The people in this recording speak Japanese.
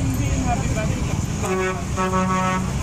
Hingga hari balik.